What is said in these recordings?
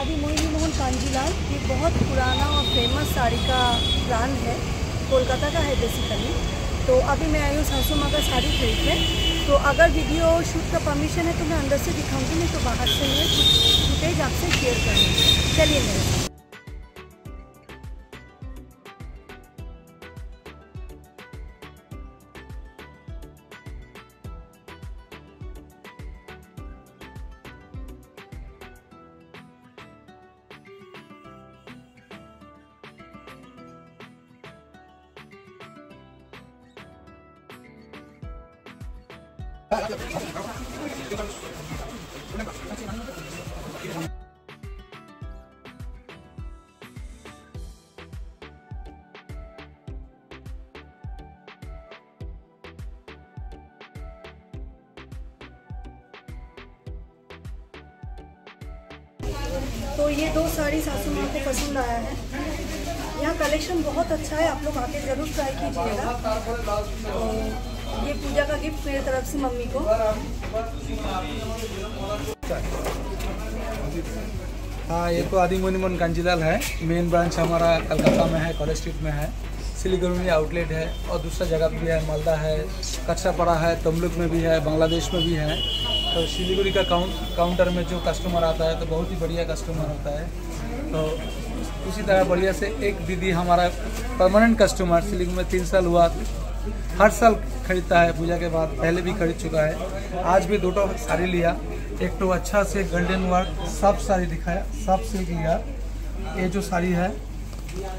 आदि मोहिनी मोहन कांजीलाल, ये बहुत पुराना और फ़ेमस साड़ी का ब्रांड है। कोलकाता का है बेसिकली तो अभी मैं आई हूँ सासू माँ का साड़ी खरीदने। तो अगर वीडियो शूट का परमिशन है तो मैं अंदर से दिखाऊँगी, नहीं तो बाहर से मैं कुछ फुटेज आपसे शेयर करूँगी। चलिए मेरे साथ। तो ये दो साड़ी सासू माँ को पसंद आया है। यहाँ कलेक्शन बहुत अच्छा है, आप लोग आके ज़रूर ट्राई कीजिएगा। तो ये पूजा का गिफ्ट मेरी तरफ़ से मम्मी को। हाँ ये तो आदि मोनिमन कांजीलाल है। मेन ब्रांच हमारा कलकत्ता में है, कॉलेज स्ट्रीट में है। सिलीगुड़ी में आउटलेट है और दूसरा जगह भी है, मालदा है, कच्चापड़ा है तमलुक में भी है, बांग्लादेश में भी है। तो सिलीगुड़ी का काउंट काउंटर में जो कस्टमर आता है तो बहुत ही बढ़िया कस्टमर होता है। तो उसी तरह बढ़िया से एक दीदी हमारा परमानेंट कस्टमर सिलीगुड़ी में तीन साल हुआ। हर साल खरीदता है पूजा के बाद पहले भी खरीद चुका है। आज भी दो टो साड़ी लिया एक तो अच्छा से गोल्डन वर्क सब साड़ी दिखाया सब सिल्क लिया। ये जो साड़ी है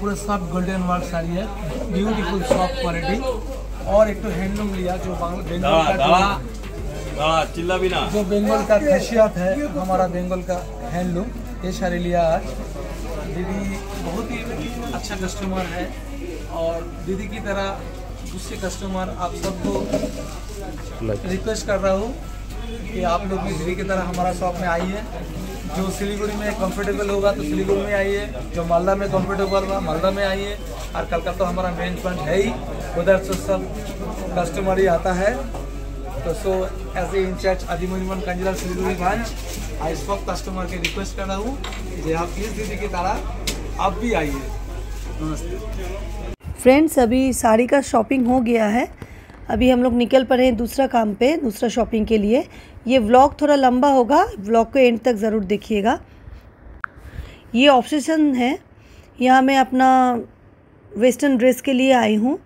पूरा सब गोल्डन वर्क साड़ी है ब्यूटीफुल सॉफ्ट क्वालिटी और एक तो हैंडलूम लिया जो बांग्ला- का चिल्ला भी ना। जो बंगाल का खासियत है हमारा बंगाल का हैंडलूम ये साड़ी लिया आज। दीदी बहुत ही अच्छा कस्टमर है। और दीदी की तरह दूसरे कस्टमर आप सबको रिक्वेस्ट कर रहा हूँ कि आप लोग भी दीदी की तरह हमारा शॉप में आइए। जो सिलीगुड़ी में कंफर्टेबल होगा तो सिलीगुड़ी में आइए जो मालदा में कंफर्टेबल होगा मालदा में आइए। और कलकत्ता तो हमारा मेन पॉइंट है ही। उधर से सब कस्टमर ही आता है। तो सो एज ए इंचार्ज अधिमोनिमन कंजिला सिलीगुड़ी ब्रांच आई इस वक्त कस्टमर के रिक्वेस्ट कर रहा हूँ कि आप प्लीज़ दीदी की तरह आप भी आइए। नमस्ते। फ्रेंड्स अभी साड़ी का शॉपिंग हो गया है। अभी हम लोग निकल पड़े हैं दूसरा काम पे, दूसरा शॉपिंग के लिए। ये व्लॉग थोड़ा लंबा होगा व्लॉग को एंड तक ज़रूर देखिएगा। ये ऑप्शन है। यहाँ मैं अपना वेस्टर्न ड्रेस के लिए आई हूँ।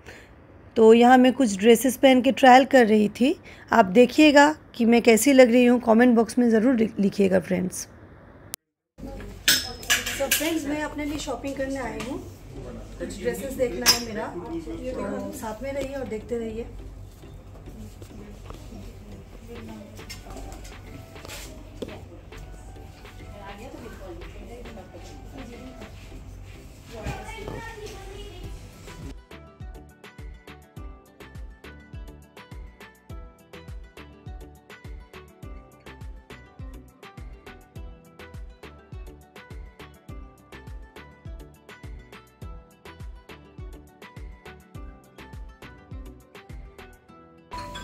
तो यहाँ मैं कुछ ड्रेसेस पहन के ट्रायल कर रही थी। आप देखिएगा कि मैं कैसी लग रही हूँ। कमेंट बॉक्स में ज़रूर लिखिएगा फ्रेंड्स तो फ्रेंड्स मैं अपने लिए शॉपिंग करने आई हूँ। कुछ ड्रेसेस देखना है मेरा। तो साथ में रहिए और देखते रहिए।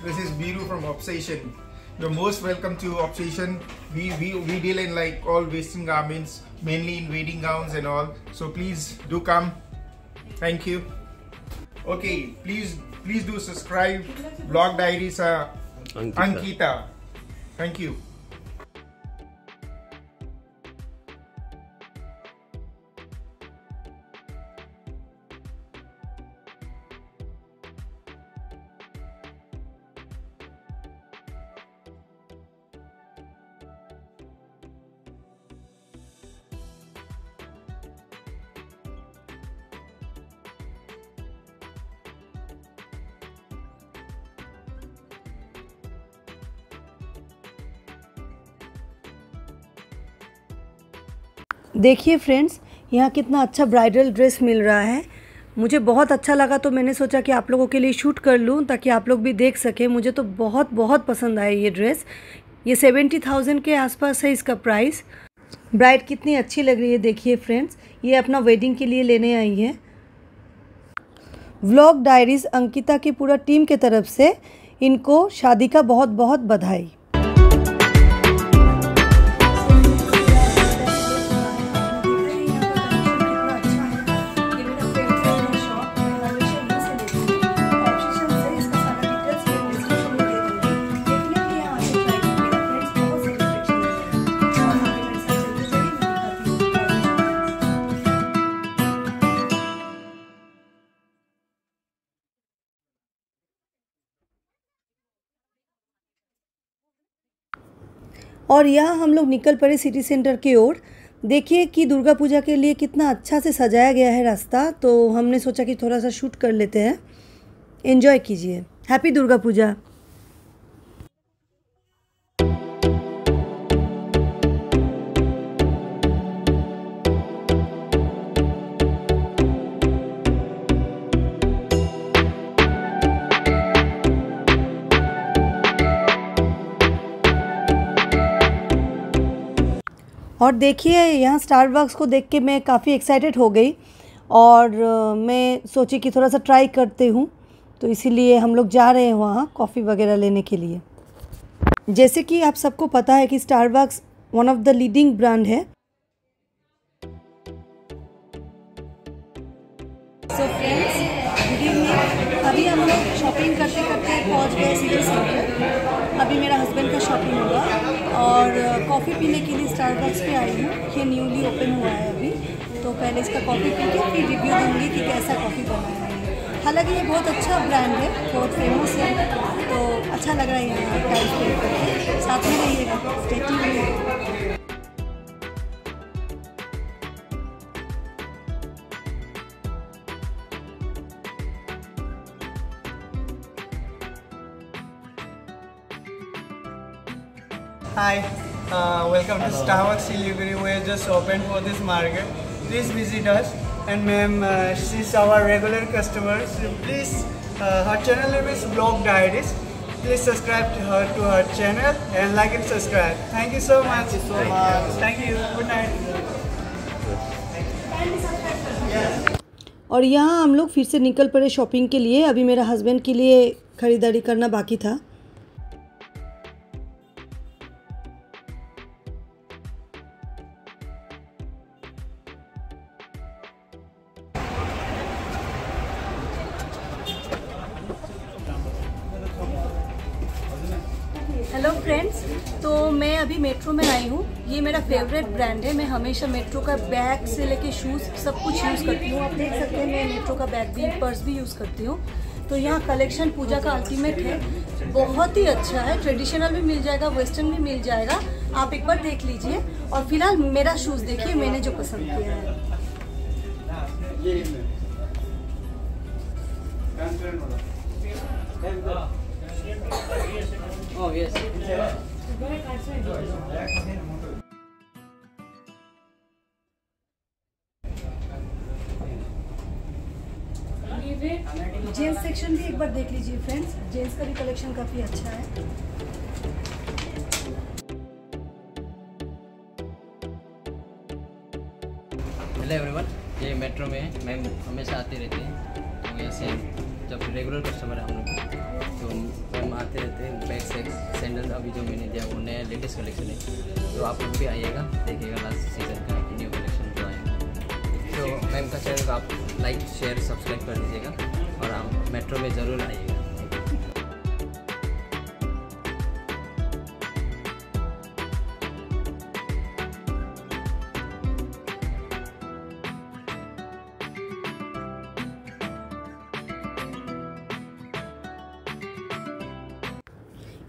This is Biru from Obsession. You're most welcome to Obsession. We, we we deal in like all western garments, mainly in wedding gowns and all. So please do come. Thank you. Okay, please please do subscribe. Blog Diaries uh, Ankita. Ankita. Thank you. देखिए friends यहाँ कितना अच्छा bridal dress मिल रहा है। मुझे बहुत अच्छा लगा तो मैंने सोचा कि आप लोगों के लिए शूट कर लूँ ताकि आप लोग भी देख सकें। मुझे तो बहुत बहुत पसंद आया ये ड्रेस ये सेवेंटी थाउज़ेंड के आसपास है इसका प्राइस ब्राइड कितनी अच्छी लग रही है, देखिए फ्रेंड्स ये अपना वेडिंग के लिए लेने आई है। व्लॉग डायरीज अंकिता की पूरा टीम के तरफ़ से इनको शादी का बहुत बहुत बधाई। और यहाँ हम लोग निकल पड़े सिटी सेंटर की ओर। देखिए कि दुर्गा पूजा के लिए कितना अच्छा से सजाया गया है रास्ता तो हमने सोचा कि थोड़ा सा शूट कर लेते हैं। एंजॉय कीजिए। हैप्पी दुर्गा पूजा। और देखिए, यहाँ स्टारबक्स को देख के मैं काफ़ी एक्साइटेड हो गई और मैं सोची कि थोड़ा सा ट्राई करते हूँ। तो इसीलिए हम लोग जा रहे हैं वहाँ कॉफ़ी वगैरह लेने के लिए। जैसे कि आप सबको पता है कि Starbucks one of the leading brand है। सो फ्रेंड्स गुड इवनिंग अभी हम लोग शॉपिंग करते करते पहुँच गए सिटी सेंटर अभी मेरा हस्बैंड का शॉपिंग होगा और कॉफ़ी पीने के लिए स्टारबक्स पे आई हूँ। ये न्यूली ओपन हुआ है अभी। तो पहले इसका कॉफ़ी पी के फिर रिव्यू दूँगी कि कैसा कॉफ़ी बनाया है। हालाँकि ये बहुत अच्छा ब्रांड है, बहुत फ़ेमस है। तो अच्छा लग रहा है यहाँ टाइम स्पेंड करके। साथ में रहिएगा। Hi, uh, welcome Hello. to Starbucks Siliguri. We have just opened for this market. Please visit us. And ma'am, uh, she's our regular customer. So please, uh, her channel name is Blog Diaries. Please subscribe to her to her channel and like and subscribe. Thank you so much. Thank you so Thank much. You. Thank you. Good night. और यहाँ हम लोग फिर से निकल पड़े shopping के लिए अभी मेरा हस्बैंड के लिए ख़रीदारी करना बाकी था फ्रेंड्स तो मैं अभी मेट्रो में आई हूँ। ये मेरा फेवरेट ब्रांड है। मैं हमेशा मेट्रो का बैग से लेके शूज़ सब कुछ यूज़ करती हूँ। आप देख सकते हैं, मैं मेट्रो का बैग भी पर्स भी यूज़ करती हूँ। तो यहाँ कलेक्शन पूजा का अल्टीमेट है। बहुत ही अच्छा है। ट्रेडिशनल भी मिल जाएगा वेस्टर्न भी मिल जाएगा। आप एक बार देख लीजिए। और फ़िलहाल मेरा शूज़ देखिए, मैंने जो पसंद किया है। Oh, yes. जेंट्स सेक्शन भी एक बार देख लीजिए फ्रेंड्स जेंट्स का भी कलेक्शन काफ़ी अच्छा है। हेलो एवरीवन ये मेट्रो में मैम हमेशा आते रहते हैं. तो ऐसे जब रेगुलर कस्टमर है हम लोग तो हम आते रहते हैं, बैग सेक्स सैंडल अभी जो मैंने दिया वो नया लेटेस्ट कलेक्शन है। तो आप लोग भी आइएगा, देखिएगा लास्ट सीज़न का न्यू कलेक्शन जो आएगा तो मैम का चैनल आप लाइक शेयर सब्सक्राइब कर दीजिएगा और आप मेट्रो में ज़रूर आइएगा।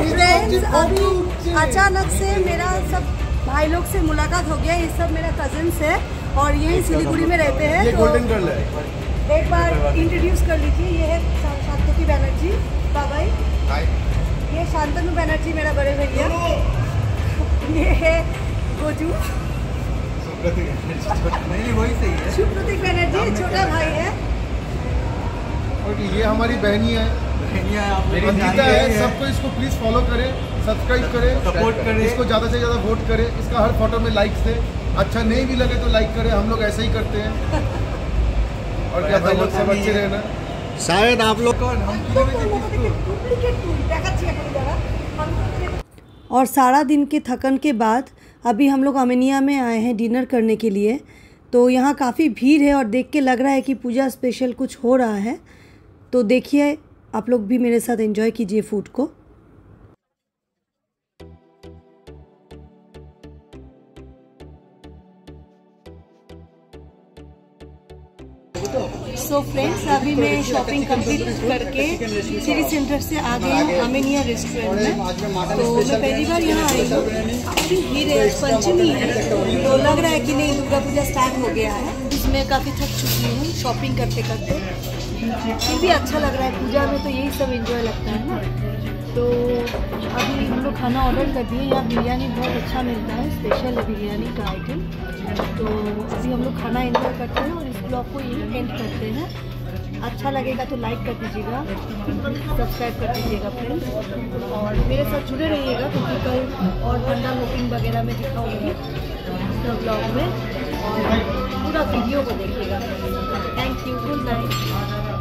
फ्रेंड्स अभी अचानक से मेरा सब भाई लोग से मुलाकात हो गया ये सब मेरा कजिन्स है और ये सिलीगुड़ी में रहते हैं तो एक बार इंट्रोड्यूस कर लीजिए ये है शांतकी बनर्जी बाबाई ये शांतनु बनर्जी मेरा बड़े भैया। ये है गोजू। सुप्रतीक बैनर्जी। छोटा भाई है। और ये हमारी बहनी है। अंकिता है सबको इसको प्लीज़ फॉलो करें सब्सक्राइब करें Support करें। इसको ज़्यादा से ज़्यादा वोट करें इसका हर फ़ोटो में लाइक दे। अच्छा नहीं भी लगे तो लाइक करें हम लोग ऐसे ही करते हैं। और क्या भाई लोग सब अच्छे रहना शायद आप लोग और सारा दिन के थकन के बाद अभी हम लोग अमेनिया में आए हैं डिनर करने के लिए। तो यहाँ काफ़ी भीड़ है और देख के लग रहा है कि पूजा स्पेशल कुछ हो रहा है। तो देखिए आप लोग भी मेरे साथ एंजॉय कीजिए फ़ूड को। सो फ्रेंड्स अभी मैं शॉपिंग कंप्लीट करके सिटी सेंटर से आ गई हूँ अमेनिया रेस्टोरेंट में। तो मैं पहली बार यहाँ आई हूँ। भीड़ है पंचमी है। तो लग रहा है कि नहीं, दुर्गा पूजा स्टार्ट हो गया है। इसमें काफ़ी थक चुकी हूँ शॉपिंग करते करते। फिर भी अच्छा लग रहा है, पूजा में तो यही सब एंजॉय लगता है ना। तो अभी हम लोग खाना ऑर्डर कर दिए, यहाँ बिरयानी बहुत अच्छा मिलता है स्पेशल बिरयानी का आइटम तो अभी हम लोग खाना एंजॉय करते हैं और इस ब्लॉग को यही एंड करते हैं। अच्छा लगेगा तो लाइक कर दीजिएगा सब्सक्राइब कर दीजिएगा फ्रेंड्स और मेरे साथ जुड़े रहिएगा, क्योंकि कल और पंडा बुकिंग वगैरह में दिखाऊँगी। ब्लॉग में। और पूरा वीडियो को देखिएगा। Thank you good night